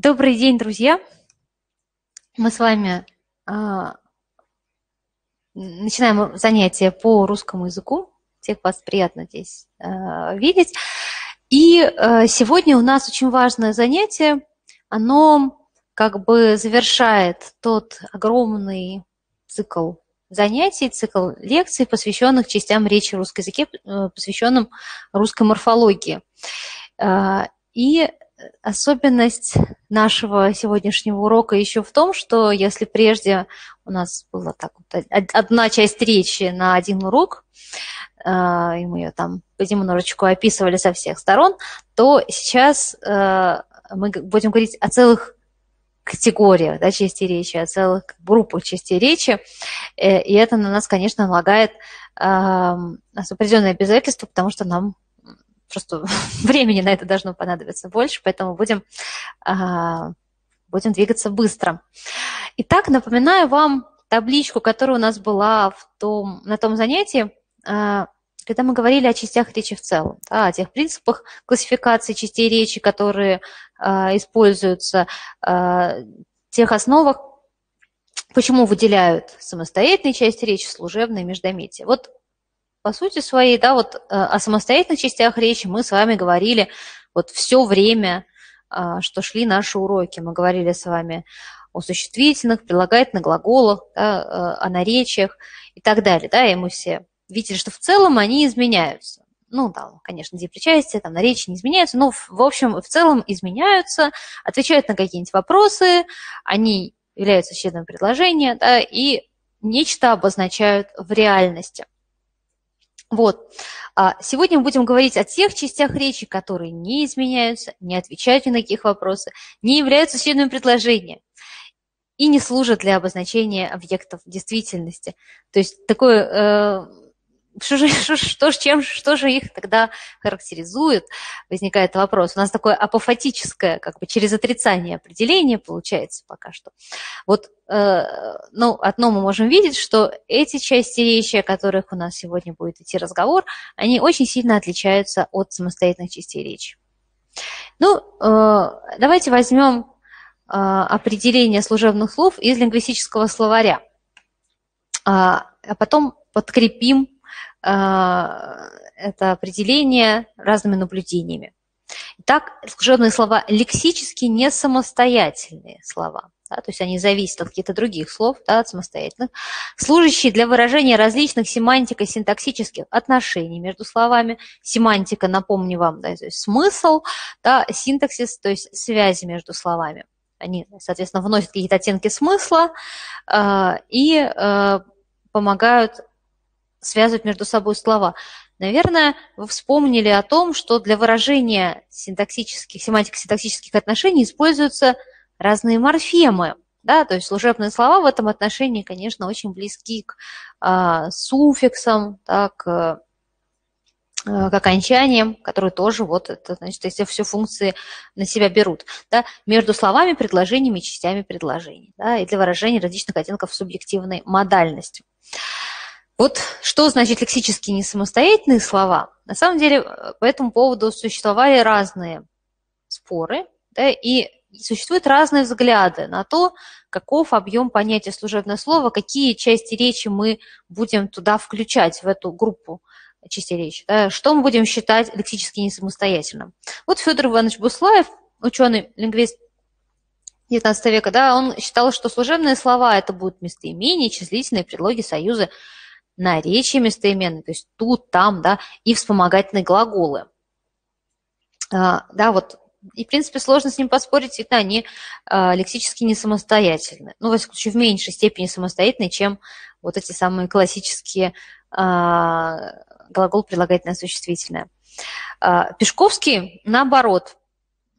Добрый день, друзья! Мы с вами а, начинаем занятие по русскому языку. Всех вас приятно здесь а, видеть. И а, сегодня у нас очень важное занятие. Оно как бы завершает тот огромный цикл занятий, цикл лекций, посвященных частям речи в русском языке, э, посвященным русской морфологии. И особенность нашего сегодняшнего урока еще в том, что если прежде у нас была так вот одна часть речи на один урок, а, и мы ее там понемножечку описывали со всех сторон, то сейчас э, мы будем говорить о целых категориях да, части речи, о целых группах частей речи. Э, и это на нас, конечно, налагает определенные обязательства, потому что нам просто времени на это должно понадобиться больше, поэтому будем, а, будем двигаться быстро. Итак, напоминаю вам табличку, которая у нас была в том, на том занятии, а, когда мы говорили о частях речи в целом, да, о тех принципах классификации частей речи, которые а, используются, тех основах, почему выделяют самостоятельные части речи, служебные, междометия. Вот по сути своей, да, вот э, о самостоятельных частях речи мы с вами говорили вот все время, а, что шли наши уроки. Мы говорили с вами о существительных, прилагательных глаголах, да, э, о наречиях и так далее. Да, и мы все видели, что в целом они изменяются. Ну, да, конечно, депричастие, там, наречия не изменяются, но, в общем, в целом изменяются, отвечают на какие-нибудь вопросы, они являются членом предложения, да, и нечто обозначают в реальности – вот. А сегодня мы будем говорить о тех частях речи, которые не изменяются, не отвечают ни на каких вопросы, не являются членами предложения и не служат для обозначения объектов действительности. То есть такое э, что же, что, что, чем, что же их тогда характеризует, возникает вопрос. У нас такое апофатическое, как бы через отрицание определение получается пока что. Вот, э, ну, одно мы можем видеть, что эти части речи, о которых у нас сегодня будет идти разговор, они очень сильно отличаются от самостоятельных частей речи. Ну, э, давайте возьмем э, определение служебных слов из лингвистического словаря, а, а потом подкрепим это определение разными наблюдениями. Итак, служебные слова лексически не самостоятельные слова, да, то есть они зависят от каких-то других слов, да, от самостоятельных, служащие для выражения различных семантико-синтаксических отношений между словами. Семантика, напомню вам, да, то есть смысл, да, синтаксис, то есть связи между словами. Они, соответственно, вносят какие-то оттенки смысла э, и э, помогают связывать между собой слова. Наверное, вы вспомнили о том, что для выражения синтаксических, семантико-синтаксических отношений используются разные морфемы. Да, то есть служебные слова в этом отношении, конечно, очень близки к а, суффиксам, да, к, к окончаниям, которые тоже вот это, значит, эти все функции на себя берут. Да, между словами, предложениями частями предложений. Да, и для выражения различных оттенков субъективной модальности. Вот что значит лексически несамостоятельные слова? На самом деле э, по этому поводу существовали разные споры, да, и существуют разные взгляды на то, каков объем понятия служебное слово, какие части речи мы будем туда включать, в эту группу частей речи, да, что мы будем считать лексически несамостоятельным. Вот Федор Иванович Буслаев, ученый-лингвист 19 века, да, он считал, что служебные слова – это будут местоимения, числительные предлоги, союзы, наречие местоименные, то есть тут, там, да, и вспомогательные глаголы. А, да, вот, и, в принципе, сложно с ним поспорить, ведь они а, лексически не самостоятельны. Ну, во всяком случае, в меньшей степени самостоятельны, чем вот эти самые классические а, глагол прилагательное существительное. Пешковский, наоборот,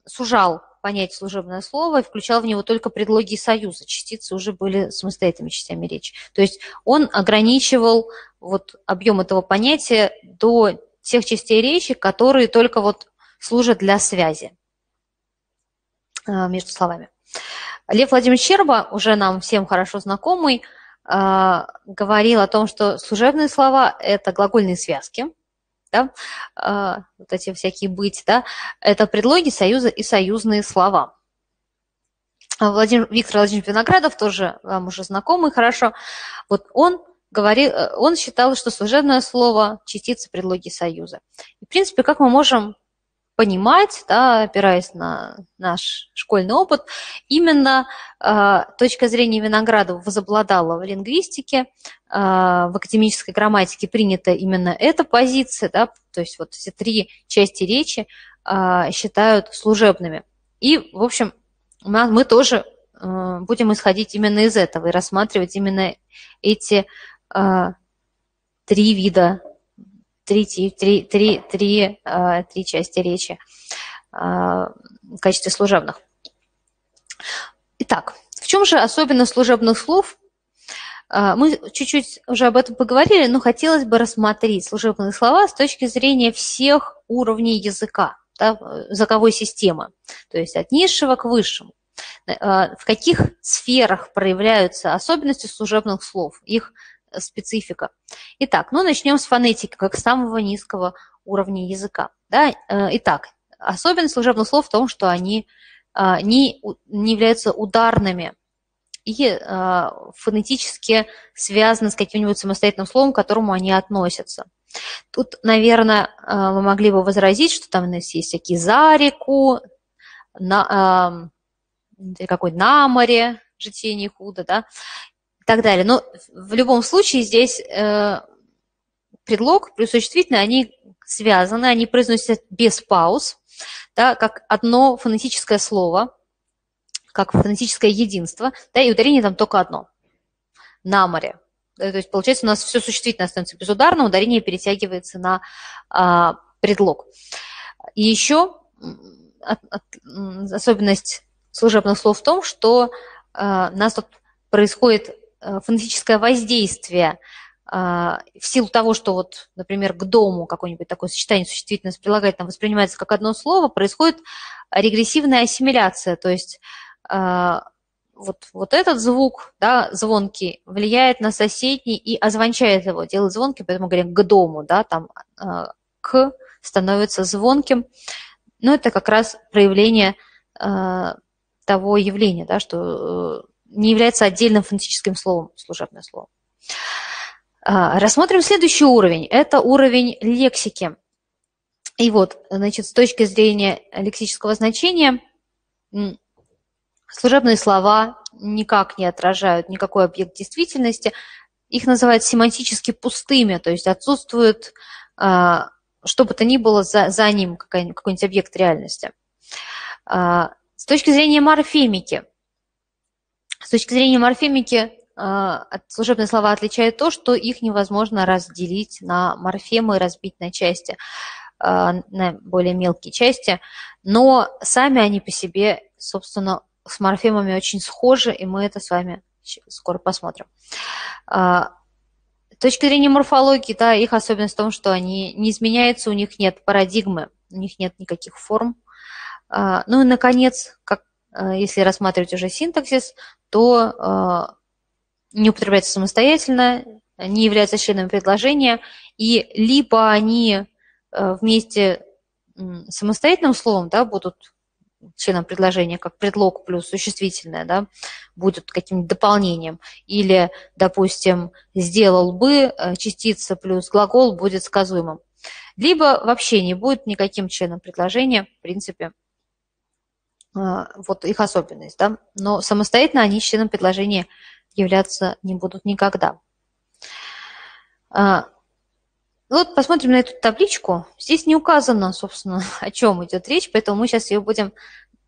сужал понять служебное слово и включал в него только предлоги союза. Частицы уже были самостоятельными частями речи. То есть он ограничивал вот объем этого понятия до тех частей речи, которые только вот служат для связи а, между словами. Лев Владимирович Щерба, уже нам всем хорошо знакомый, а, говорил о том, что служебные слова – это глагольные связки, да, а, вот эти всякие быть, да, это предлоги союза и союзные слова. Владимир, Виктор Владимирович Виноградов, тоже вам уже знакомый хорошо, вот он говорил, э, он считал, что служебное слово – частица предлоги союза. И, в принципе, как мы можем понимать, да, опираясь на наш школьный опыт, именно э, точка зрения Виноградова возобладала в лингвистике, э, в академической грамматике принята именно эта позиция, да, то есть вот эти три части речи э, считают служебными. И, в общем, мы тоже э, будем исходить именно из этого и рассматривать именно эти э, три вида три, три, три, три, э, три части речи э, в качестве служебных. Итак, в чем же особенность служебных слов? Э, мы чуть-чуть уже об этом поговорили, но хотелось бы рассмотреть служебные слова с точки зрения всех уровней языка, да, языковой системы, то есть от низшего к высшему. В каких сферах проявляются особенности служебных слов, их специфика. Итак, ну начнем с фонетики, как самого низкого уровня языка. Да? Э, итак, особенность служебных слов в том, что они а, не, не являются ударными и а, фонетически связаны с каким-нибудь самостоятельным словом, к которому они относятся. Тут, наверное, вы могли бы возразить, что там у нас есть всякие за реку, на, какой на море, житие не худо, да, так далее. Но в любом случае здесь э, предлог плюс существительное, они связаны, они произносятся без пауз, да, как одно фонетическое слово, как фонетическое единство, да, и ударение там только одно. На море. Да, то есть, получается, у нас все существительное становится безударным, ударение перетягивается на а, предлог. И еще от, от, особенность служебных слов в том, что а, у нас тут происходит Э, фонетическое воздействие а, в силу того, что вот, например, к дому какое-нибудь такое сочетание существительное с прилагательным воспринимается как одно слово, происходит регрессивная ассимиляция, то есть а, вот, вот этот звук, да, звонкий, влияет на соседний и озвончает его, делает звонким, поэтому говорим к дому, да, там к становится звонким. Но это как раз проявление того явления, да, что э, не является отдельным фонетическим словом, служебное слово. А, рассмотрим следующий уровень. Это уровень лексики. И вот, значит, с точки зрения лексического значения, служебные слова никак не отражают никакой объект действительности. Их называют семантически пустыми, то есть отсутствует, а, что бы то ни было за, за ним какой-нибудь объект реальности. А, с точки зрения морфемики, с точки зрения морфемики а, служебные слова отличают то, что их невозможно разделить на морфемы и разбить на части, а, на более мелкие части, но сами они по себе, собственно, с морфемами очень схожи, и мы это с вами скоро посмотрим. А, с точки зрения морфологии, да, их особенность в том, что они не изменяются, у них нет парадигмы, у них нет никаких форм. Ну и, наконец, как Э, если рассматривать уже синтаксис, то э, не употребляются самостоятельно, не являются членами предложения, и либо они э, вместе самостоятельным словом да, будут членом предложения, как предлог плюс существительное, да, будут каким-то дополнением. Или, допустим, сделал бы, частица плюс глагол будет сказуемым. Либо вообще не будет никаким членом предложения, в принципе, а, вот их особенность, да, но самостоятельно они членом предложения являться не будут никогда. А, вот посмотрим на эту табличку. Здесь не указано, собственно, о чем идет речь, поэтому мы сейчас ее будем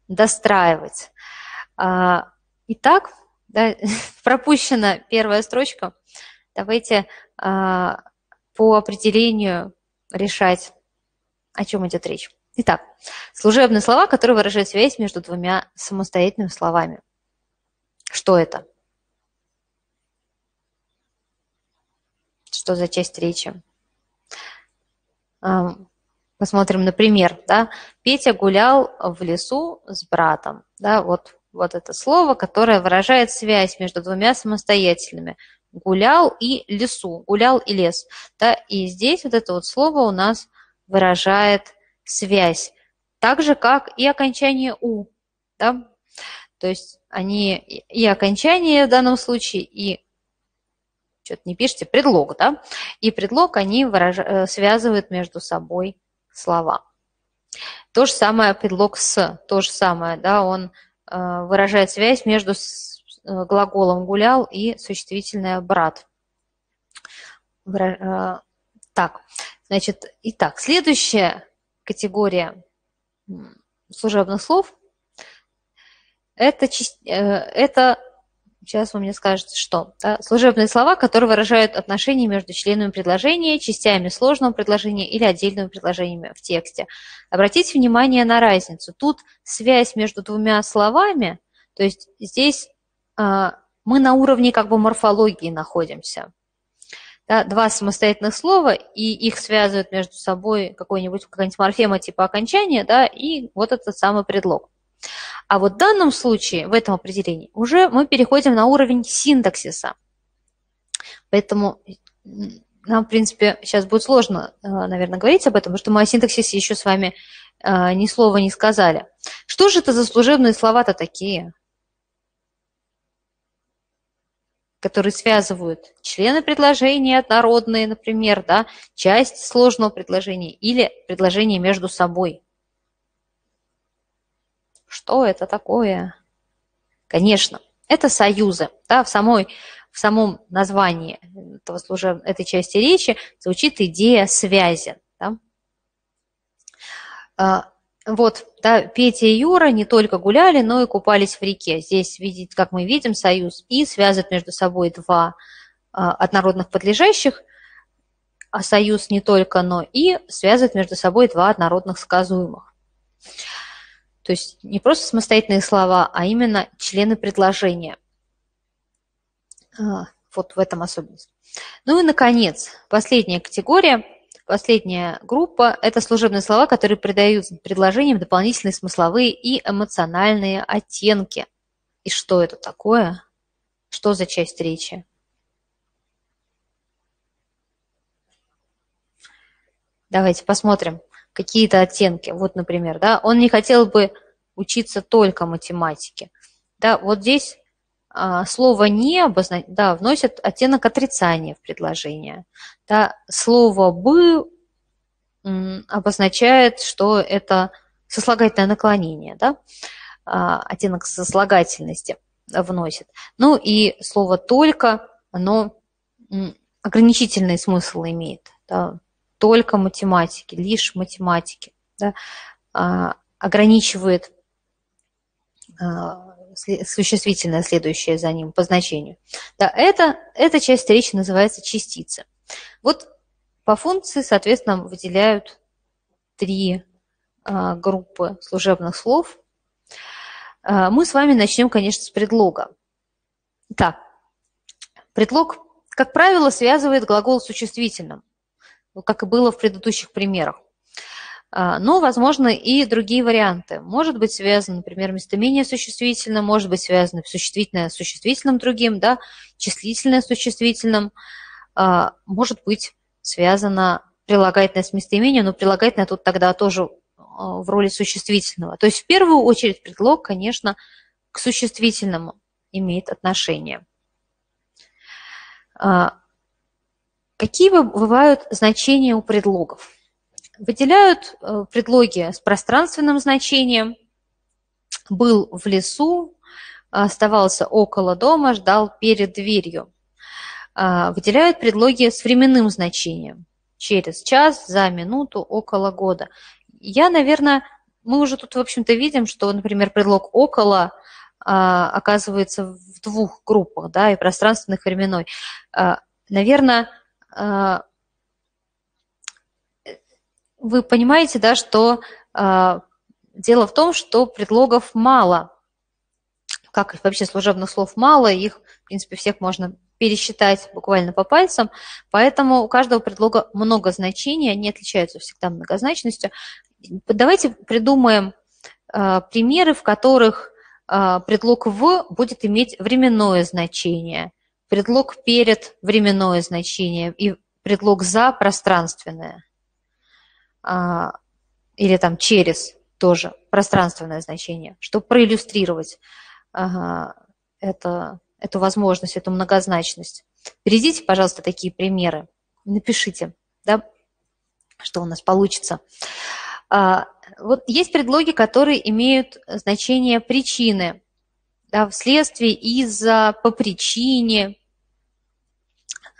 достраивать. А, итак, да, пропущена первая строчка. Давайте по определению решать, о чем идет речь. Итак, служебные слова, которые выражают связь между двумя самостоятельными словами. Что это? Что за часть речи? Посмотрим, например, да, Петя гулял в лесу с братом. Да, вот, вот это слово, которое выражает связь между двумя самостоятельными. Гулял и лесу, гулял и лес. Да, и здесь вот это вот слово у нас выражает связь, так же, как и окончание «у». Да? То есть они и окончание в данном случае, и что-то не пишите, предлог, да, и предлог они выраж... Э, связывают между собой слова. То же самое предлог «с», то же самое, да, он э, выражает связь между с, э, глаголом «гулял» и существительное «брат». Выраж... Э, так, значит, итак, следующая категория служебных слов – это, э, это Сейчас вы мне скажете, что. Да? Служебные слова, которые выражают отношения между членами предложения, частями сложного предложения или отдельными предложениями в тексте. Обратите внимание на разницу. Тут связь между двумя словами, то есть здесь а, мы на уровне как бы морфологии находимся. Да, два самостоятельных слова, и их связывают между собой какой-нибудь, какая-нибудь морфема типа окончания, да, и вот этот самый предлог. А вот в данном случае, в этом определении, уже мы переходим на уровень синтаксиса. Поэтому нам, в принципе, сейчас будет сложно, э, наверное, говорить об этом, потому что мы о синтаксисе еще с вами э, ни слова не сказали. Что же это за служебные слова-то такие? Которые связывают члены предложения однородные, например, да, часть сложного предложения или предложение между собой. Что это такое? Конечно, это союзы. Да, в, самой, в самом названии этого служеб... этой части речи звучит идея связи. Да? Вот, да, Петя и Юра не только гуляли, но и купались в реке. Здесь, видите, как мы видим, союз и связывает между собой два а, однородных подлежащих, а союз не только, но и связывает между собой два однородных сказуемых. То есть не просто самостоятельные слова, а именно члены предложения. А, вот в этом особенность. Ну и, наконец, последняя категория, последняя группа – это служебные слова, которые придают предложениям дополнительные смысловые и эмоциональные оттенки. И что это такое? Что за часть речи? Давайте посмотрим какие-то оттенки. Вот, например, да, он не хотел бы учиться только математике. Да, вот здесь слово «не» обозна... да, вносит оттенок отрицания в предложение. Да, слово «бы» обозначает, что это сослагательное наклонение, да, а, оттенок сослагательности вносит. Ну и слово «только», оно ограничительный смысл имеет. Да, только математики, лишь математики, да, а, ограничивает а, существительное, следующее за ним по значению. Да, это, эта часть речи называется частица. Вот по функции, соответственно, выделяют три а, группы служебных слов. мы с вами начнем, конечно, с предлога. Так, предлог, как правило, связывает глагол с существительным как и было в предыдущих примерах. А, но, возможно, и другие варианты. Может быть связано, например, местоимение существительным, может быть связано существительное с существительным другим, да, числительное с существительным, а, может быть связано прилагательное с местоимением, но прилагательное тут тогда тоже а, в роли существительного. То есть в первую очередь предлог, конечно, к существительному имеет отношение. Какие бывают значения у предлогов? Выделяют э, предлоги с пространственным значением. Был в лесу, оставался около дома, ждал перед дверью. А, выделяют предлоги с временным значением. Через час, за минуту, около года. Я, наверное, мы уже тут, в общем-то, видим, что, например, предлог «около» а, оказывается в двух группах, да, и пространственных, и временной. А, наверное, вы понимаете, да, что а, дело в том, что предлогов мало. Как вообще служебных слов мало, их, в принципе, всех можно пересчитать буквально по пальцам, поэтому у каждого предлога много значений, они отличаются всегда многозначностью. Давайте придумаем э, примеры, в которых э, предлог «в» будет иметь временное значение предлог перед временное значение и предлог за пространственное. А, или там через тоже пространственное значение, чтобы проиллюстрировать это, эту возможность, эту многозначность. Перейдите, пожалуйста, такие примеры. Напишите, да, что у нас получится. А, вот есть предлоги, которые имеют значение причины, да, вследствие, из-за, по причине.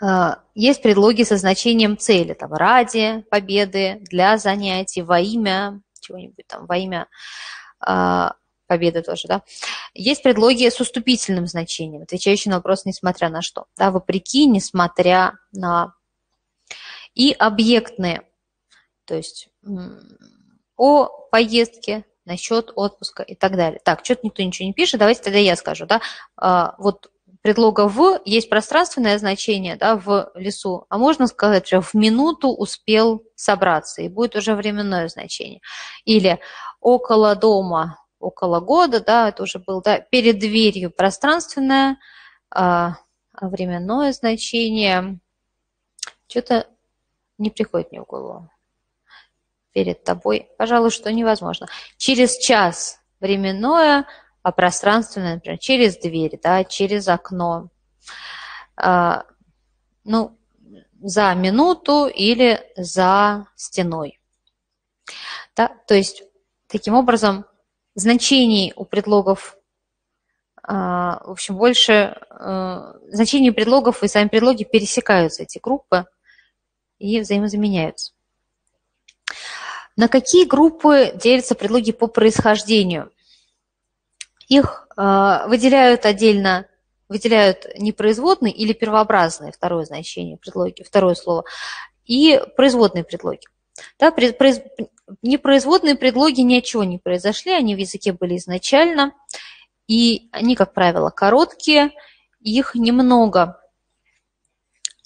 А, есть предлоги со значением цели, там, ради победы, для занятий, во имя чего-нибудь там, во имя а, победы тоже, да. Есть предлоги с уступительным значением, отвечающие на вопрос «несмотря на что», да, вопреки, несмотря на. И объектные, то есть о поездке, насчет отпуска и так далее. Так, что-то никто ничего не пишет, давайте тогда я скажу, да. А, вот предлога «в» есть пространственное значение да, в лесу, а можно сказать, что в минуту успел собраться, и будет уже временное значение. Или около дома, около года, да, это уже был, да, перед дверью пространственное, а, а временное значение что-то не приходит мне в голову. Перед тобой, пожалуй, что невозможно. Через час временное – а пространственное, например, через дверь, да, через окно. А, ну, за минуту или за стеной. Да, то есть, таким образом, значений у предлогов, а, в общем, больше, а, значения предлогов и сами предлоги пересекаются, эти группы, и взаимозаменяются. На какие группы делятся предлоги по происхождению? Их э, выделяют отдельно, выделяют непроизводные или первообразные, второе значение предлоги, второе слово, и производные предлоги. Да, произ, непроизводные предлоги ни от чего не произошли, они в языке были изначально, и они, как правило, короткие, их немного.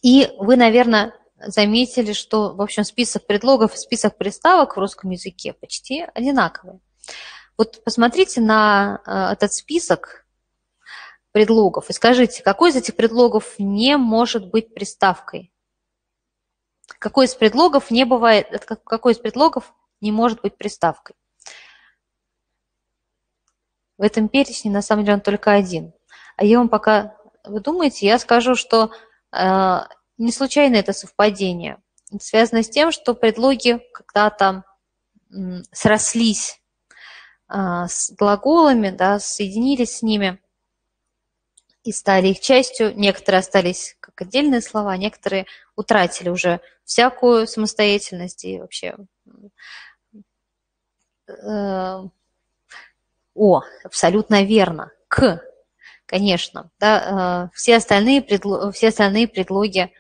И вы, наверное, заметили, что, в общем, список предлогов и список приставок в русском языке почти одинаковые. Вот посмотрите на э, этот список предлогов и скажите, какой из этих предлогов не может быть приставкой? Какой из предлогов не бывает, какой из предлогов не может быть приставкой? В этом перечне на самом деле он только один. А я вам пока вы думаете, я скажу, что э, не случайно это совпадение. Это связано с тем, что предлоги когда-то срослись с глаголами, да, соединились с ними и стали их частью. Некоторые остались как отдельные слова, некоторые утратили уже всякую самостоятельность и вообще... Э, о, абсолютно верно. К, конечно. Да, э, все, остальные предлоги, все остальные предлоги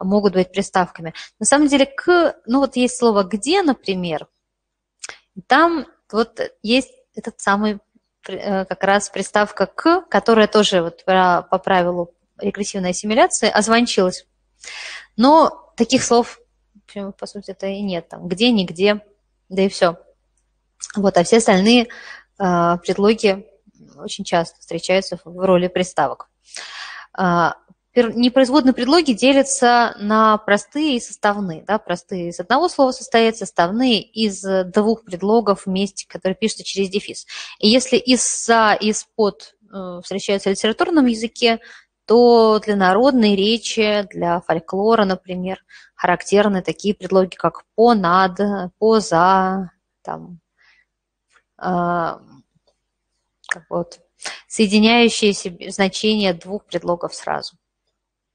могут быть приставками. На самом деле, к, ну вот есть слово «где», например, там вот есть этот самый э, как раз приставка «к», которая тоже вот по, правилу регрессивной ассимиляции озвончилась. Но таких слов, по сути, это и нет. Там где, нигде, да и все. Вот, а все остальные э, предлоги очень часто встречаются в роли приставок. Непроизводные предлоги делятся на простые и составные. Да? Простые из одного слова состоят, составные из двух предлогов вместе, которые пишутся через дефис. И если из-за из-под э, встречаются в литературном языке, то для народной речи, для фольклора, например, характерны такие предлоги, как по, над, по, за, там, э, как вот, соединяющие значения двух предлогов сразу.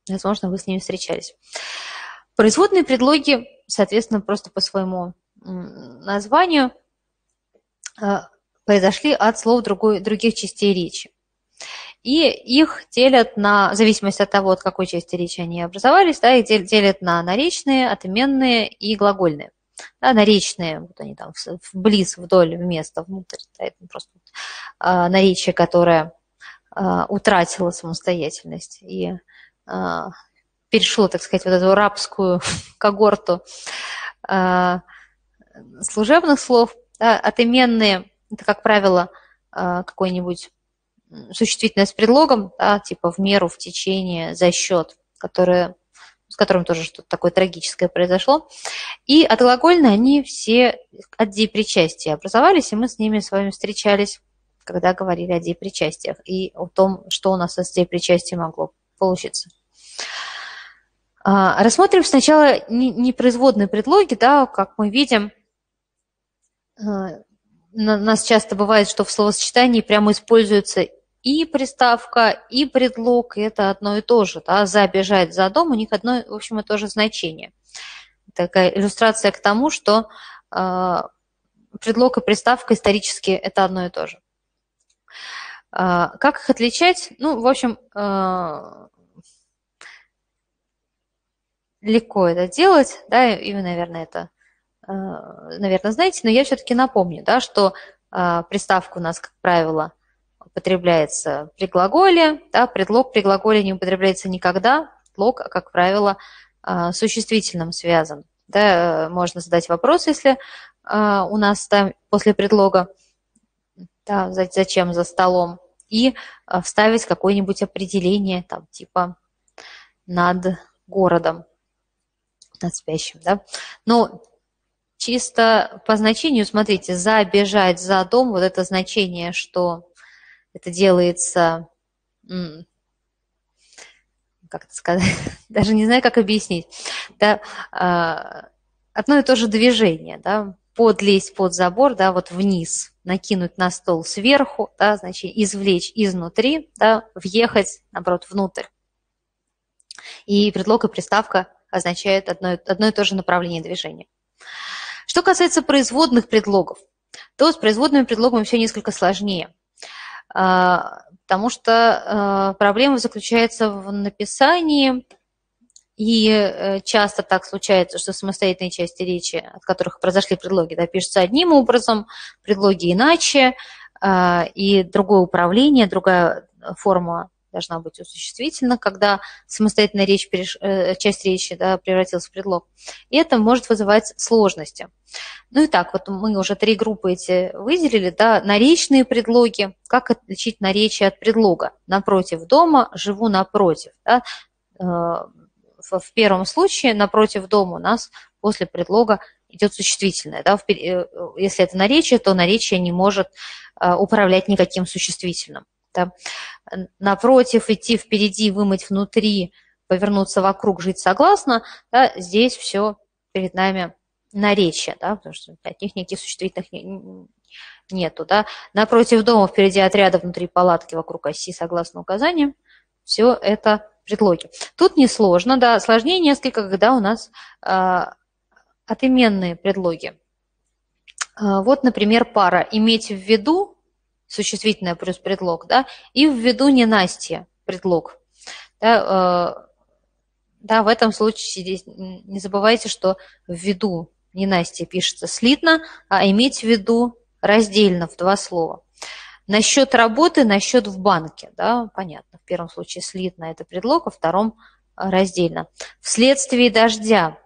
Возможно, вы с ними встречались. Производные предлоги, соответственно, просто по своему названию э, произошли от слов другой, других частей речи. И их делят на, в зависимости от того, от какой части речи они образовались, да, их делят на наречные, отменные и глагольные. Да, наречные, вот они там вблиз, вдоль, вместо, внутрь, да, это просто а, наречие, которое а, утратило самостоятельность и перешло, так сказать, вот эту рабскую когорту а, служебных слов. Да, отыменные – это, как правило, а, какой-нибудь существительное с предлогом, да, типа в меру, в течение, за счет, которое, с которым тоже что-то такое трагическое произошло. И отглагольные, они все от депричастия образовались, и мы с ними с вами встречались когда говорили о депричастиях и о том, что у нас с депричастием могло получиться. А, рассмотрим сначала непроизводные предлоги, да, как мы видим, а, у нас часто бывает, что в словосочетании прямо используется и приставка, и предлог, и это одно и то же. Да? За бежать за дом у них одно, в общем, и то же значение. Такая иллюстрация к тому, что э, предлог и приставка исторически это одно и то же. Как их отличать? Ну, в общем, легко это делать, да, и вы, наверное, это, наверное, знаете, но я все-таки напомню, да, что приставка у нас, как правило, употребляется при глаголе, да, предлог при глаголе не употребляется никогда, предлог, как правило, а, существительным связан. Да, можно задать вопрос, если а, у нас там после предлога, да, зачем за столом, и а, вставить какое-нибудь определение, там, типа над городом, над спящим, да. Но чисто по значению, смотрите, за, бежать, за дом, вот это значение, что это делается, как это сказать, даже не знаю, как объяснить, да, а, одно и то же движение, да, подлезть под забор, да, вот вниз, накинуть на стол сверху, да, значит, извлечь изнутри, да, въехать, наоборот, внутрь. И предлог и приставка означают одно, одно и то же направление движения. Что касается производных предлогов, то с производными предлогами все несколько сложнее. А, потому что а, проблема заключается в написании, и э, часто так случается, что самостоятельные части речи, от которых произошли предлоги, да, пишутся одним образом, предлоги иначе, а, и другое управление, другая форма должна быть у когда самостоятельная речь, э, часть речи да, превратилась в предлог. И это может вызывать сложности. Ну и так, вот мы уже три группы эти выделили, да, наречные предлоги, как отличить наречие от предлога. Напротив дома, живу напротив. Да. Э, в первом случае напротив дома у нас после предлога идет существительное. Да? Э, если это наречие, то наречие не может управлять никаким существительным да, напротив, идти впереди, вымыть внутри, повернуться вокруг, жить согласно, да, здесь все перед нами наречие, да, потому что них никаких существительных нету. Да. Напротив дома, впереди отряда, внутри палатки, вокруг оси, согласно указаниям, все это предлоги. Тут несложно, да, сложнее несколько, когда у нас э, отименные предлоги. Э, вот, например, пара «иметь в виду» существительное плюс предлог, да, и в виду ненастье предлог. Да, э, да, в этом случае здесь не забывайте, что в виду ненастье пишется слитно, а иметь в виду раздельно в два слова. Насчет работы, насчет в банке, да, понятно. В первом случае слитно это предлог, во втором раздельно. Вследствие дождя,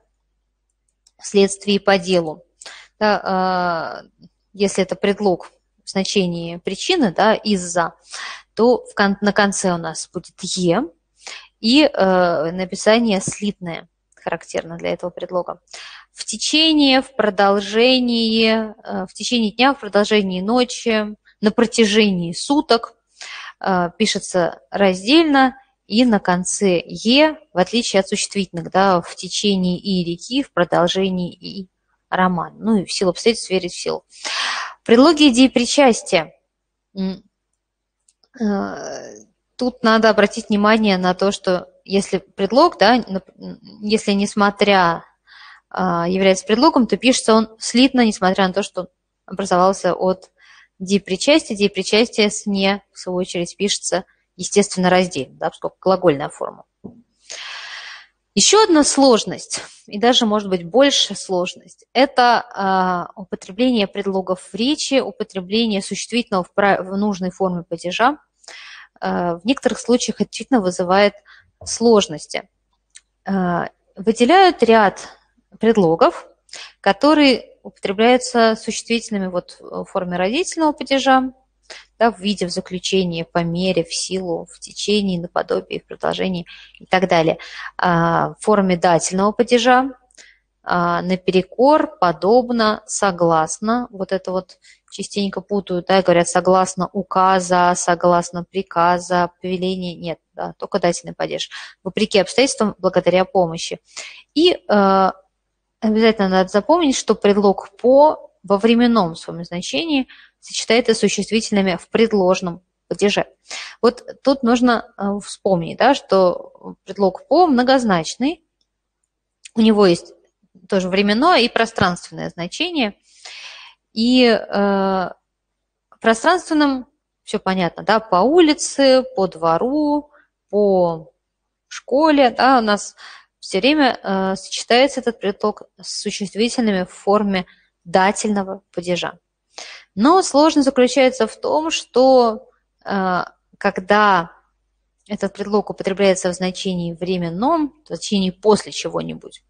вследствие по делу. Да, э, если это предлог в значении причины, да, из-за, то в кон- на конце у нас будет «е», и э, написание слитное, характерно для этого предлога. В течение, в продолжении, э, в течение дня, в продолжении ночи, на протяжении суток э, пишется раздельно и на конце «е», в отличие от существительных, да, в течение и реки, в продолжении и роман. Ну и в силу обстоятельств верить в силу. Предлоги идеи причастия. Э, тут надо обратить внимание на то, что если предлог, да, если несмотря а, является предлогом, то пишется он слитно, несмотря на то, что образовался от депричастия. Депричастие с не, в свою очередь, пишется, естественно, раздельно, да, поскольку глагольная форма. Еще одна сложность, и даже, может быть, больше сложность, это э, употребление предлогов в речи, употребление существительного в, в нужной форме падежа. Э, в некоторых случаях это действительно вызывает сложности. Э, выделяют ряд предлогов, которые употребляются существительными вот в форме родительного падежа, да, в виде, в заключении, по мере, в силу, в течение, наподобие, в продолжении и так далее. А, в форме дательного падежа а, наперекор, подобно, согласно. Вот это вот частенько путают, да, говорят согласно указа, согласно приказа, повеления. Нет, да, только дательный падеж. Вопреки обстоятельствам, благодаря помощи. И э, обязательно надо запомнить, что предлог «по» во временном своем значении сочетается с существительными в предложном падеже. Вот тут нужно э, вспомнить, да, что предлог «по» многозначный, у него есть тоже временное и пространственное значение. И э, пространственным все понятно, да, по улице, по двору, по школе, да, у нас все время э, сочетается этот предлог с существительными в форме дательного падежа. Но сложность заключается в том, что э, когда этот предлог употребляется в значении временном, в значении после чего-нибудь,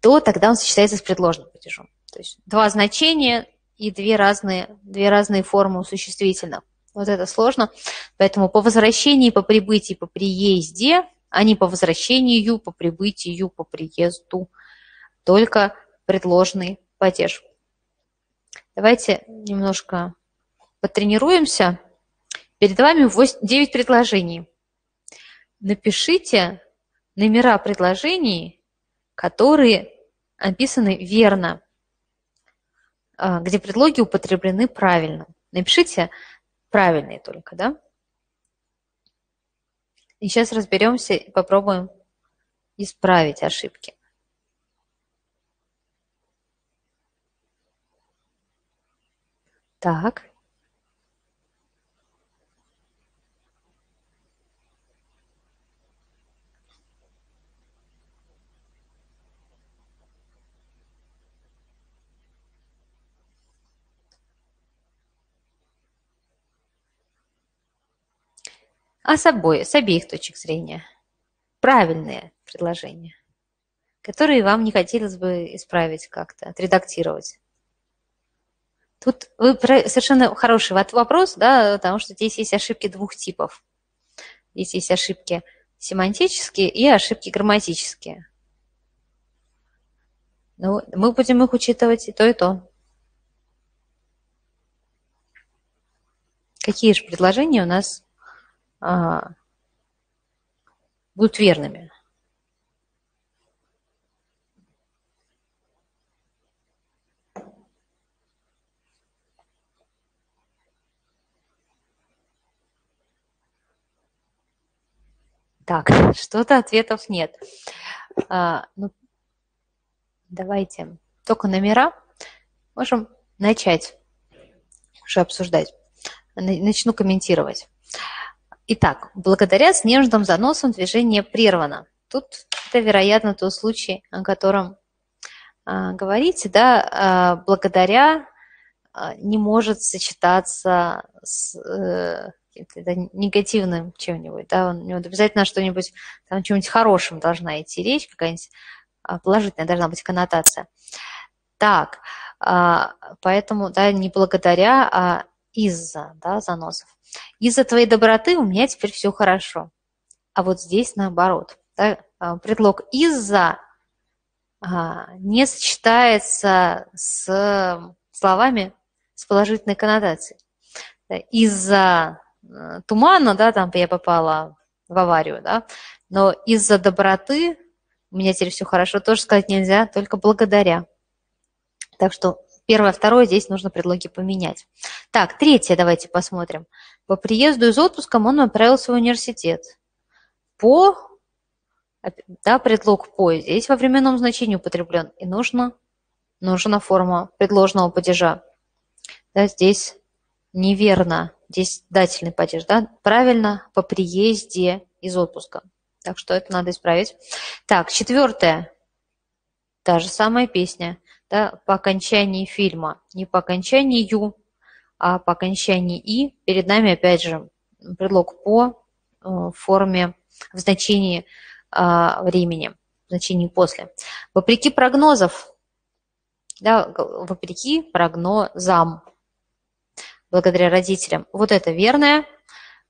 то тогда он сочетается с предложенным падежом. То есть два значения и две разные, две разные формы у существительных. Вот это сложно. Поэтому по возвращении, по прибытии, по приезде, а не по возвращению, по прибытию, по приезду. Только предложенный падеж. Давайте немножко потренируемся. Перед вами 8, 9 предложений. Напишите номера предложений, которые описаны верно, а, где предлоги употреблены правильно. Напишите правильные только, да? И сейчас разберемся и попробуем исправить ошибки. Так. а с, обои, с обеих точек зрения. Правильные предложения, которые вам не хотелось бы исправить как-то, отредактировать. Тут вы совершенно хороший вопрос, да, потому что здесь есть ошибки двух типов. Здесь есть ошибки семантические и ошибки грамматические. Ну, мы будем их учитывать и то, и то. Какие же предложения у нас а, будут верными. Так, что-то ответов нет. А, ну, давайте только номера. Можем начать уже обсуждать. Начну комментировать. Итак, благодаря снежным заносам движение прервано. Тут это, вероятно, тот случай, о котором а, говорите, да, а, благодаря а, не может сочетаться с э, негативным чем-нибудь, да, у него обязательно что-нибудь, там, чем-нибудь хорошим должна идти речь, какая-нибудь а, положительная должна быть коннотация. Так, а, поэтому, да, не благодаря, а из-за, да, заносов. Из-за твоей доброты у меня теперь все хорошо. А вот здесь наоборот. Да, а, предлог «из-за» не сочетается с словами с положительной коннотацией. Из-за э, тумана, да, там я попала в аварию, да, но из-за доброты у меня теперь все хорошо, тоже сказать нельзя, только благодаря. Так что Первое, второе, здесь нужно предлоги поменять. Так, третье давайте посмотрим. По приезду из отпуска он отправился в университет. По, да, предлог по, здесь во временном значении употреблен. И нужно, нужна форма предложенного падежа. Да, здесь неверно, здесь дательный падеж, да, правильно, по приезде из отпуска. Так что это надо исправить. Так, четвертое. Та же самая песня да, по окончании фильма, не по окончанию, а по окончании «и». Перед нами, опять же, предлог «по» э, в форме, в значении а, времени, в значении «после». Вопреки прогнозов, да, вопреки прогнозам, благодаря родителям. Вот это верное,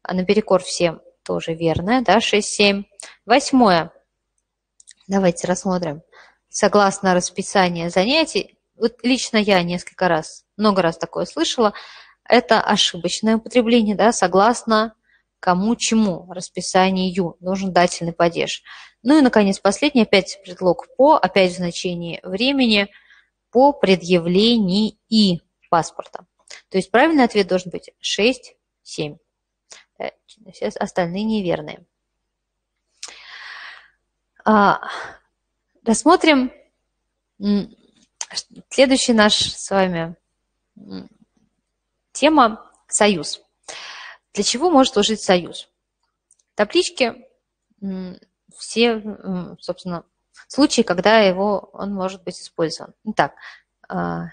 а наперекор всем тоже верное, да, 6-7. Восьмое. Давайте рассмотрим. согласно расписанию занятий, вот лично я несколько раз, много раз такое слышала, это ошибочное употребление, да, согласно кому чему, расписанию, нужен дательный падеж. Ну и, наконец, последний, опять предлог по, опять в значении времени, по предъявлении и паспорта. То есть правильный ответ должен быть 6, 7. Сейчас остальные неверные. А, рассмотрим следующий наш с вами тема – союз. Для чего может служить союз? В табличке все, собственно, случаи, когда его, он может быть использован. Итак, а,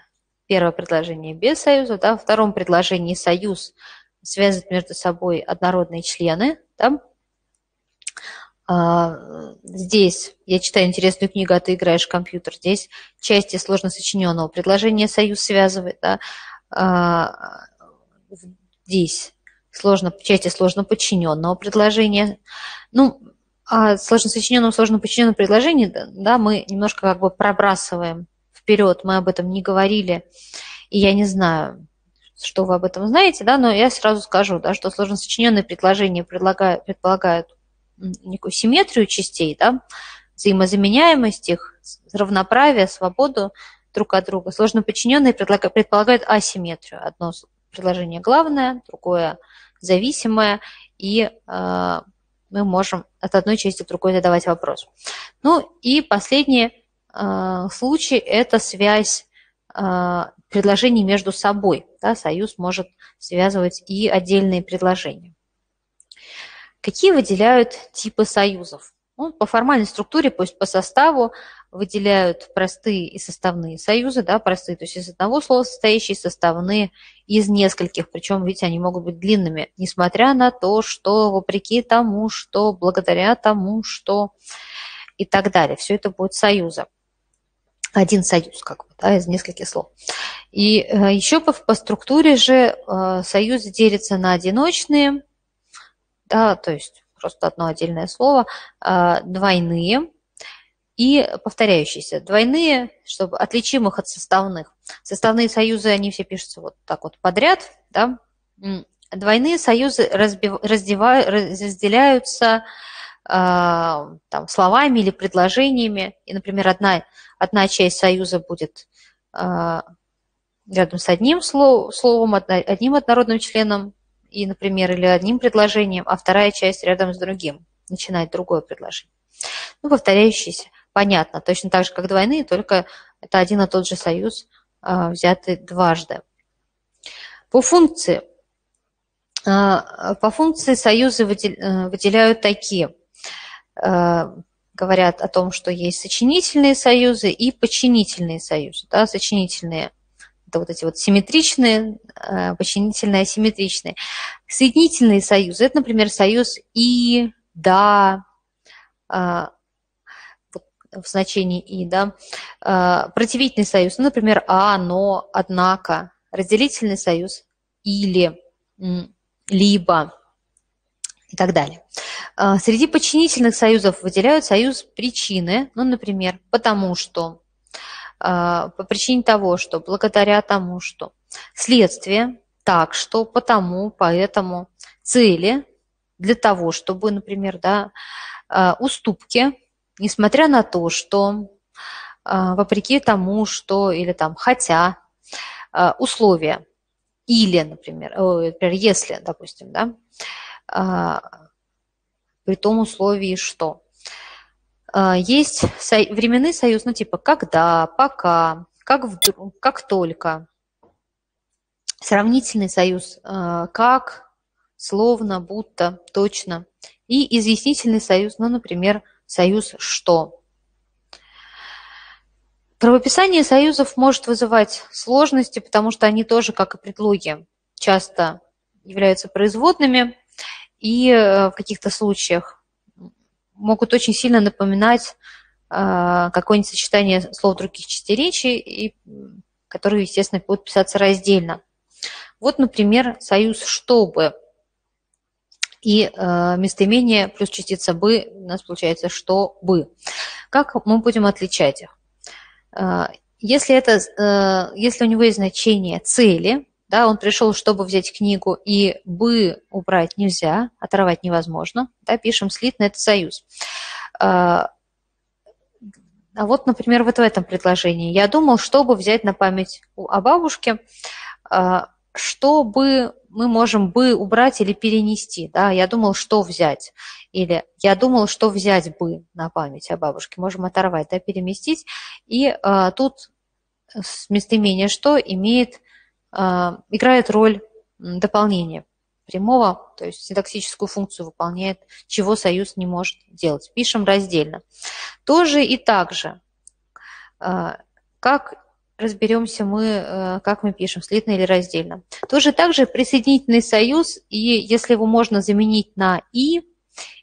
первое предложение без союза, да, в втором предложении союз связывает между собой однородные члены, да, а, здесь я читаю интересную книгу, а ты играешь в компьютер. Здесь части сложно сочиненного предложения союз связывает. Да? А, здесь сложно, части сложно подчиненного предложения. Ну, а сложно сочиненном, сложно подчиненном предложении, да, мы немножко как бы пробрасываем вперед, мы об этом не говорили, и я не знаю, что вы об этом знаете, да, но я сразу скажу, да, что сложно сочиненные предложения предполагают, предполагают некую симметрию частей, да, взаимозаменяемость их, равноправие, свободу друг от друга. Сложно подчиненные предполагают асимметрию. Одно предложение главное, другое зависимое, и э, мы можем от одной части к другой задавать вопрос. Ну и последний э, случай – это связь э, предложений между собой. Да, союз может связывать и отдельные предложения. Какие выделяют типы союзов? Ну, по формальной структуре, пусть по составу, выделяют простые и составные союзы, да, простые, то есть из одного слова состоящие, составные из нескольких, причем, видите, они могут быть длинными, несмотря на то, что вопреки тому, что благодаря тому, что и так далее. Все это будет союза. Один союз, как бы, да, из нескольких слов. И э, еще по, по структуре же э, союз делится на одиночные, да, то есть просто одно отдельное слово, а, двойные и повторяющиеся. Двойные, чтобы отличим их от составных. Составные союзы, они все пишутся вот так вот подряд, да. Двойные союзы разбив, раздевают, разделяются там, словами или предложениями. И, например, одна, одна часть союза будет а, рядом с одним словом, одним однородным членом и, например, или одним предложением, а вторая часть рядом с другим, начинает другое предложение. Ну, повторяющиеся, понятно, точно так же, как двойные, только это один и тот же союз, а, взятый дважды. По функции. А, по функции союзы э, выделяют такие. А, говорят о том, что есть сочинительные союзы и подчинительные союзы. Да, сочинительные это вот эти вот симметричные, э, подчинительные, асимметричные. Соединительные союзы, это, например, союз и, да, а, в значении и, да. Противительный союз, ну, например, а, но, однако. Разделительный союз или, либо и так далее. А, среди подчинительных союзов выделяют союз причины, ну, например, потому что, а, по причине того, что, благодаря тому, что, следствие, так что, потому, поэтому, цели, для того, чтобы, например, да, а, уступки, несмотря на то, что вопреки тому, что, или там, хотя, условия, или, например, например если, допустим, да, при том условии, что а, есть временный союз, ну типа когда, пока, как вдруг, как только. Сравнительный союз а, как, словно, будто, точно. И изъяснительный союз, ну, например, союз что. Правописание союзов может вызывать сложности, потому что они тоже, как и предлоги, часто являются производными, и э, в каких-то случаях могут очень сильно напоминать э, какое-нибудь сочетание слов других частей речи, и, которые, естественно, будут писаться раздельно. Вот, например, союз «чтобы» и э, местоимение плюс частица «бы» у нас получается «что бы». Как мы будем отличать их? Если, это, если у него есть значение цели, да, он пришел, чтобы взять книгу, и «бы» убрать нельзя, оторвать невозможно, да, пишем слитно, это союз. А вот, например, вот в этом предложении. Я думал, чтобы взять на память о бабушке, чтобы мы можем бы убрать или перенести. Да? Я думал, что взять. Или я думал, что взять бы на память о бабушке. Можем оторвать, да, переместить. И а, тут местоимение «что» имеет, а, играет роль дополнения прямого, то есть синтаксическую функцию выполняет, чего союз не может делать. Пишем раздельно. Тоже и так же. А, как разберемся мы, э, как мы пишем, слитно или раздельно. Тоже также присоединительный союз, и если его можно заменить на «и»,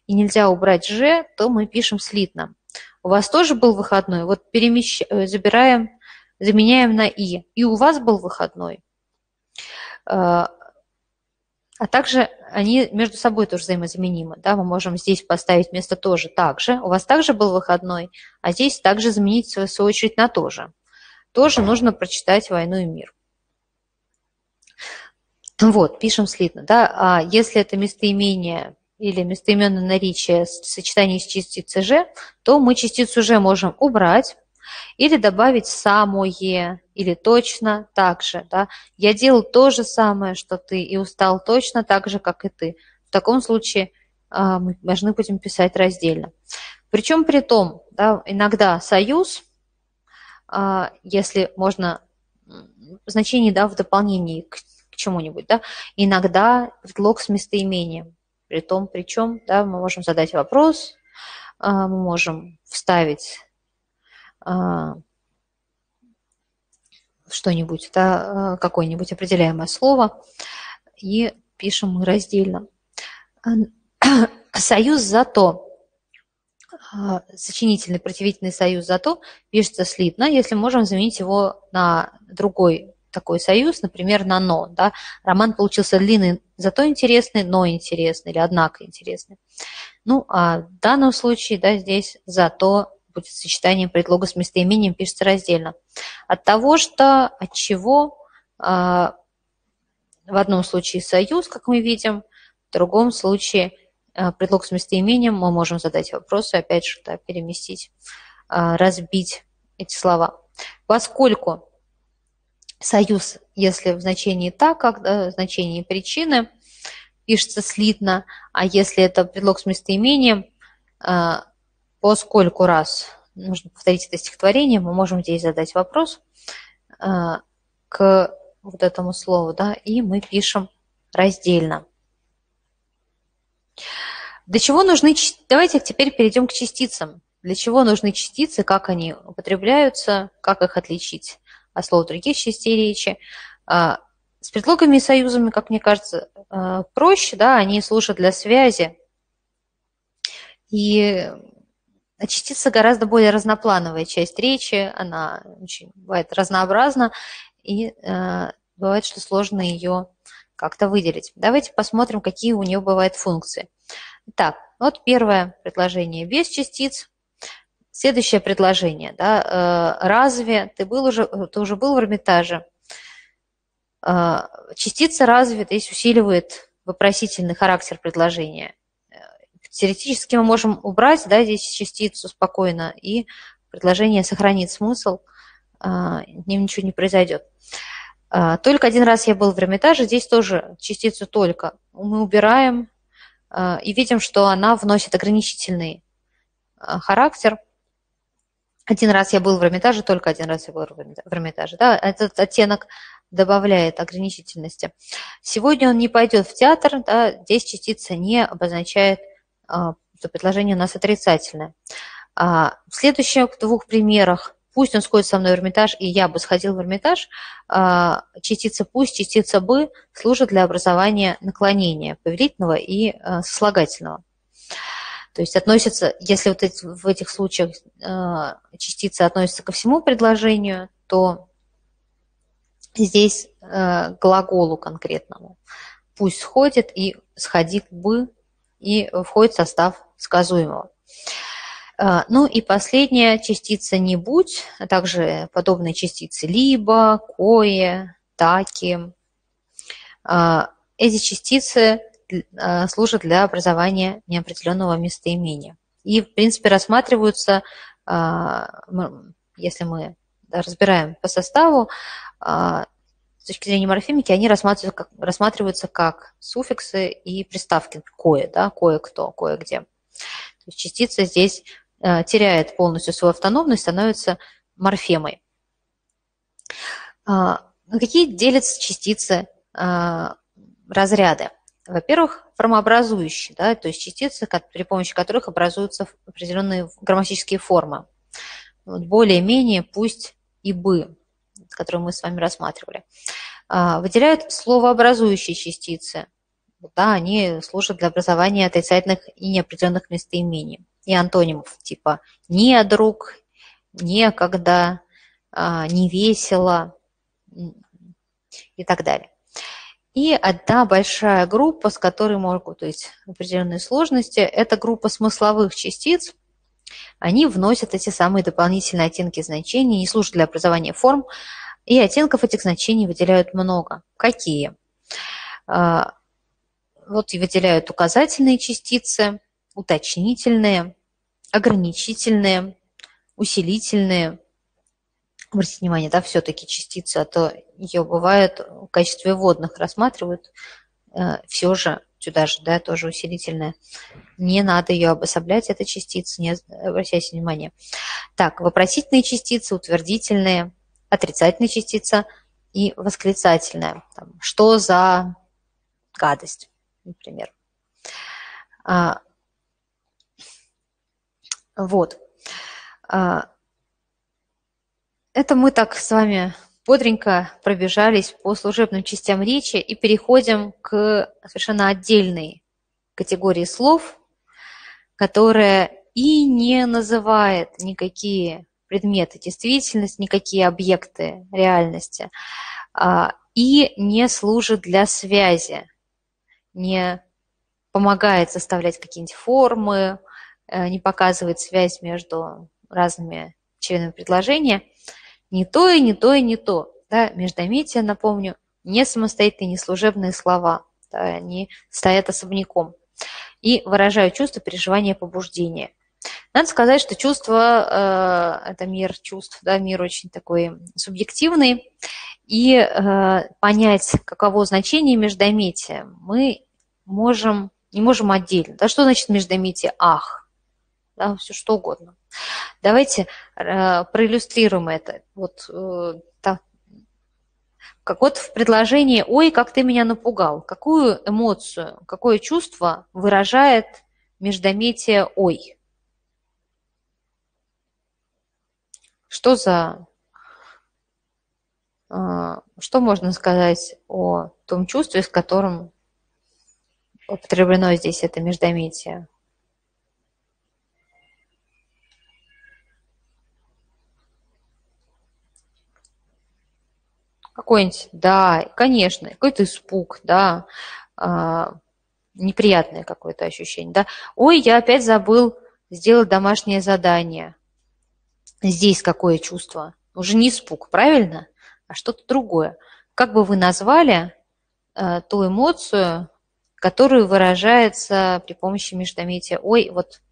и нельзя убрать «ж», то мы пишем слитно. У вас тоже был выходной, вот перемещ... Э, забираем, заменяем на «и», и у вас был выходной. Э, а также они между собой тоже взаимозаменимы. Да? Мы можем здесь поставить место тоже так же. У вас также был выходной, а здесь также заменить в свою очередь на тоже тоже нужно прочитать «Войну и мир». Вот, пишем слитно. Да? А если это местоимение или местоименное наречие в сочетании с частицей «ж», то мы частицу «ж» можем убрать или добавить «самое» или «точно так же». Да? Я делал то же самое, что ты, и устал точно так же, как и ты. В таком случае а, мы должны будем писать раздельно. Причем при том, да, иногда союз – а, если можно, значение да, в дополнении к, к чему-нибудь. Да? Иногда предлог с местоимением. При том, причем, да, мы можем задать вопрос, а, мы можем вставить что-нибудь, да, какое-нибудь определяемое слово, и пишем мы раздельно. Союз зато а, сочинительный противительный союз зато пишется слитно, если можем заменить его на другой такой союз, например, на «но». Да? Роман получился длинный, зато интересный, но интересный или однако интересный. Ну, а в данном случае да, здесь зато будет сочетание предлога с местоимением, пишется раздельно. От того, что от чего а, в одном случае союз, как мы видим, в другом случае – Э, предлог с местоимением, мы можем задать вопросы, опять же, да, переместить, э, разбить эти слова. Поскольку союз, если в значении так, как да, в значении причины, пишется слитно, а если это предлог с местоимением, поскольку раз, нужно повторить это стихотворение, мы можем здесь задать вопрос к вот этому слову, да, и мы пишем раздельно. Для чего нужны... Давайте теперь перейдем к частицам. Для чего нужны частицы, как они употребляются, как их отличить от слов других частей речи. А, с предлогами и союзами, как мне кажется, а, проще, да, они служат для связи. И частица гораздо более разноплановая часть речи, она очень бывает разнообразна, и э, бывает, что сложно ее как-то выделить. Давайте посмотрим, какие у нее бывают функции. Итак, вот первое предложение без частиц. Следующее предложение. Да, э, разве ты, был уже, ты уже был в Эрмитаже? Э, частица разве здесь усиливает вопросительный характер предложения. Теоретически мы можем убрать да, здесь частицу спокойно, и предложение сохранит смысл, с ним ничего не произойдет. Только один раз я был в Эрмитаже, здесь тоже частицу «только». Мы убираем а, и видим, что она вносит ограничительный а, характер. Один раз я был в Эрмитаже, только один раз я был в Эрмитаже. Да? Этот оттенок добавляет ограничительности. Сегодня он не пойдет в театр, да, здесь частица не обозначает, что предложение у нас отрицательное. В следующих двух примерах пусть он сходит со мной в Эрмитаж, и я бы сходил в Эрмитаж, а, частица пусть, частица бы служит для образования наклонения повелительного и а, сослагательного. То есть относится, если вот эти, в этих случаях а, частица относится ко всему предложению, то здесь к глаголу конкретному. Пусть сходит и сходит бы, и входит в состав сказуемого. А, ну и последняя частица «не будь», а также подобные частицы «либо», «кое», «таки». А, эти частицы служат для образования неопределенного местоимения. И, в принципе, рассматриваются, если мы разбираем по составу, с точки зрения морфемики, они рассматриваются как, рассматриваются как суффиксы и приставки кое, да, кое-кто, кое-где. То есть частица здесь э, теряет полностью свою автономность, становится морфемой. Э, какие делятся частицы э, разряды? Во-первых, формообразующие, да, то есть частицы, при помощи которых образуются определенные грамматические формы. Вот более-менее пусть и бы которые мы с вами рассматривали. А, выделяют словообразующие частицы. Да, они служат для образования отрицательных и неопределенных местоимений и антонимов типа «не друг», «некогда», а, «не весело» и так далее. И одна большая группа, с которой могут быть определенные сложности, это группа смысловых частиц. Они вносят эти самые дополнительные оттенки значений, не служат для образования форм, и оттенков этих значений выделяют много. Какие? А, вот и выделяют указательные частицы, уточнительные, ограничительные, усилительные. Обратите внимание, да, все-таки частицы, а то ее бывает в качестве водных рассматривают, э, все же сюда же, да, тоже усилительная. Не надо ее обособлять, эта частица, не обращайте внимания. Так, вопросительные частицы, утвердительные – отрицательная частица и восклицательная. Там, что за гадость, например. А, вот. А, это мы так с вами бодренько пробежались по служебным частям речи и переходим к совершенно отдельной категории слов, которая и не называет никакие предметы действительность, никакие объекты реальности, а, и не служит для связи, не помогает составлять какие-нибудь формы, э, не показывает связь между разными членами предложения. Не то и не то и не то. Да, междометие, напомню, не самостоятельные, не служебные слова. Да, они стоят особняком и выражают чувства, переживания, побуждения – надо сказать, что чувство э, – это мир чувств, да, мир очень такой субъективный, и э, понять, каково значение междометия, мы можем, не можем отдельно. Да, что значит междометие «ах»? Да, все что угодно. Давайте э, проиллюстрируем это. Вот, э, так, как вот в предложении «Ой, как ты меня напугал». Какую эмоцию, какое чувство выражает междометие «Ой»? Что за... А, что можно сказать о том чувстве, с которым употреблено здесь это междометие? Какой-нибудь, да, конечно, какой-то испуг, да, а, неприятное какое-то ощущение, да. Ой, я опять забыл сделать домашнее задание. Здесь какое чувство? Уже не испуг, правильно? А что-то другое. Как бы вы назвали э, ту эмоцию, которую выражается при помощи междометия «Ой», вот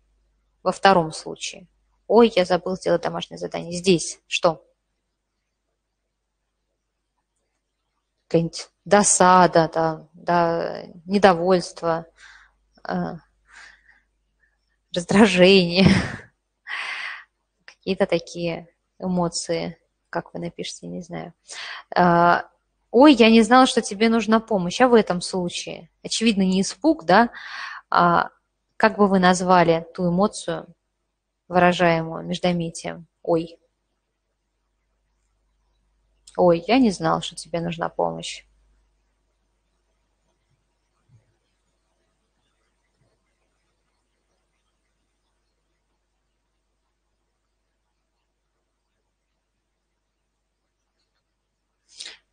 во втором случае. «Ой, я забыл сделать домашнее задание». Здесь что? Какая-нибудь досада, да, да, недовольство, э, раздражение – какие-то такие эмоции, как вы напишите, не знаю. А, Ой, я не знала, что тебе нужна помощь. А в этом случае? Очевидно, не испуг, да? А как бы вы назвали ту эмоцию, выражаемую междометием? Ой. Ой, я не знал, что тебе нужна помощь.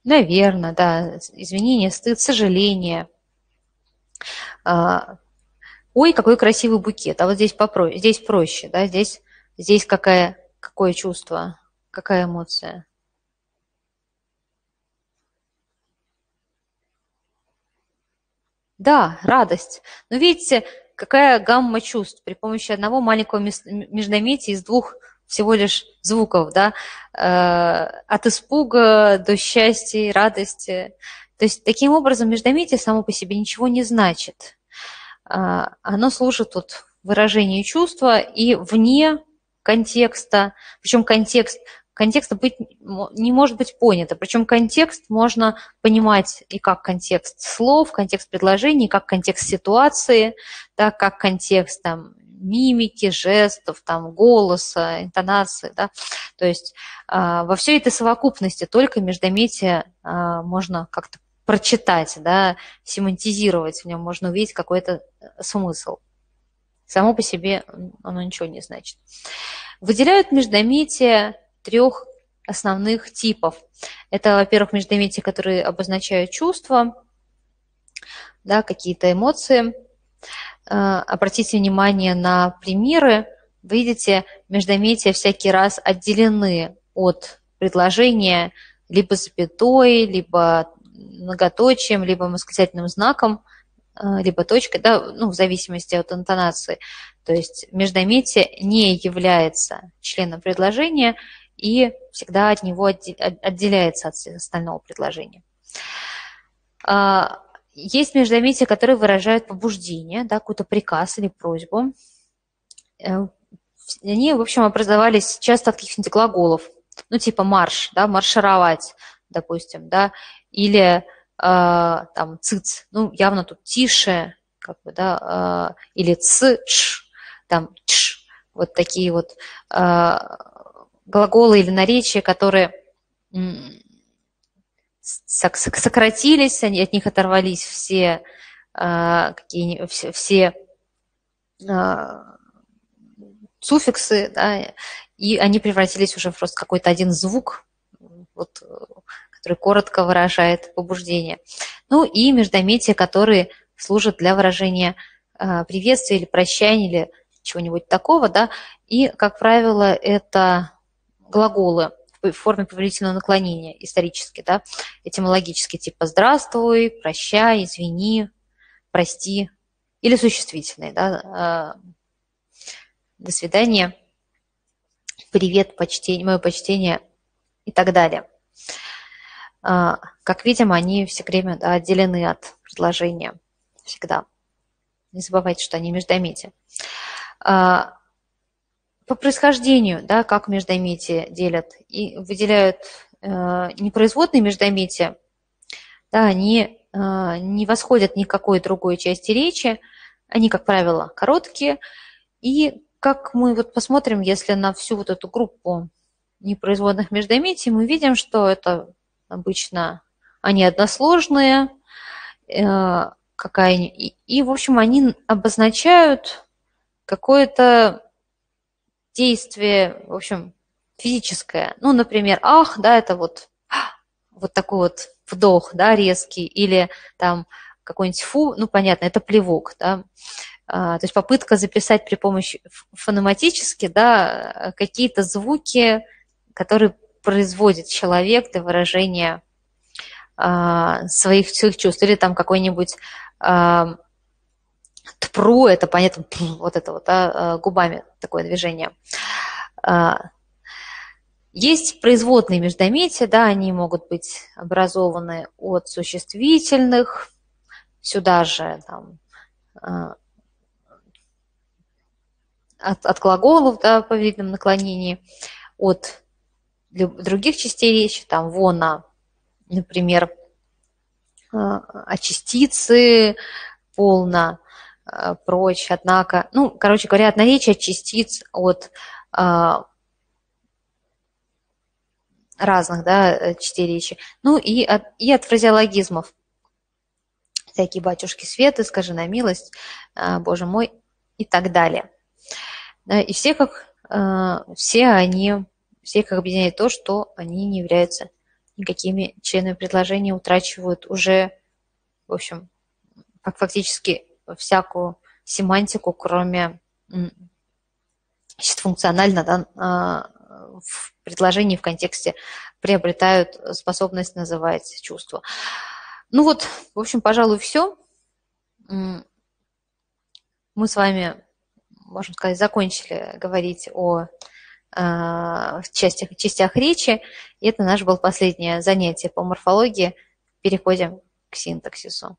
Наверное, да. Извинение, стыд, сожаление. А, ой, какой красивый букет, а вот здесь, попро... здесь проще, да, здесь, здесь какая, какое чувство, какая эмоция. Да, радость. Но видите, какая гамма чувств при помощи одного маленького междометия из двух всего лишь звуков, да, э, от испуга до счастья и радости. То есть таким образом междометие само по себе ничего не значит. А, оно служит вот выражению чувства и вне контекста, причем контекст контекста быть, не может быть понято. Причем контекст можно понимать и как контекст слов, контекст предложений, как контекст ситуации, да, как контекст там, мимики, жестов, там, голоса, интонации. Да? То есть э, во всей этой совокупности только междометие э, можно как-то прочитать, да, семантизировать, в нем можно увидеть какой-то э, смысл. Само по себе оно ничего не значит. Выделяют междометия трех основных типов. Это, во-первых, междометия, которые обозначают чувства, да, какие-то эмоции. Э, обратите внимание на примеры. Видите, междометия всякий раз отделены от предложения либо запятой, либо многоточием, либо восклицательным знаком, э, либо точкой, да, ну, в зависимости от интонации. То есть междометие не является членом предложения и всегда от него отделяется от остального предложения. Есть междометия, которые выражают побуждение, да, какой-то приказ или просьбу. Э, они, в общем, образовались часто от каких-нибудь глаголов, ну, типа марш, да, маршировать, допустим, да, или э, там циц, ну, явно тут тише, как бы, да, э, или ц, ч, там, ч, вот такие вот э, глаголы или наречия, которые сократились, они, от них оторвались все, э, какие, все, все э, суффиксы, да, и они превратились уже в просто какой-то один звук, вот, который коротко выражает побуждение. Ну и междометия, которые служат для выражения э, приветствия или прощания, или чего-нибудь такого, да, и, как правило, это глаголы в форме повелительного наклонения исторически, да, этимологически, типа «здравствуй», «прощай», «извини», «прости», или существительные, да, э, «до свидания», «привет», «почтение», «мое почтение» и так далее. А, как видим, они все время да, отделены от предложения. Всегда. Не забывайте, что они междометия. По происхождению, да, как междометия делят, и выделяют э, непроизводные междометия, да, они э, не восходят ни к какой другой части речи, они, как правило, короткие, и как мы вот посмотрим, если на всю вот эту группу непроизводных междометий, мы видим, что это обычно они односложные, э, какая и, и, в общем, они обозначают какое-то действие, в общем, физическое. Ну, например, ах, да, это вот, вот такой вот вдох, да, резкий, или там какой-нибудь фу, ну, понятно, это плевок, да, а, то есть попытка записать при помощи фонематически, да, какие-то звуки, которые производит человек для выражения а, своих, своих чувств, или там какой-нибудь а, тпру, это понятно, вот это вот, да, губами такое движение. А, есть производные междометия, да, они могут быть образованы от существительных, сюда же там, а, от, от глаголов, да, по видным наклонении, от других частей речи, там вона, например, а, частицы полно, а, прочь, однако. Ну, короче говоря, от наречия частиц от а, разных да, частей речи. Ну и от, и от фразеологизмов. Всякие батюшки Светы, скажи на милость, Боже мой, и так далее. И все, как, все они все их объединяет то, что они не являются никакими членами предложения, утрачивают уже, в общем, фактически всякую семантику, кроме функционально да, а, в предложении в контексте приобретают способность называть чувства. Ну вот, в общем, пожалуй, все. Мы с вами, можно сказать, закончили говорить о в частях, частях речи. И это наше было последнее занятие по морфологии. Переходим к синтаксису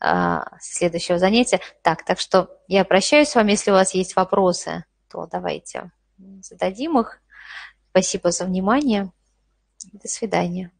а, следующего занятия. Так, так что я прощаюсь с вами. Если у вас есть вопросы, то давайте зададим их. Спасибо за внимание. До свидания.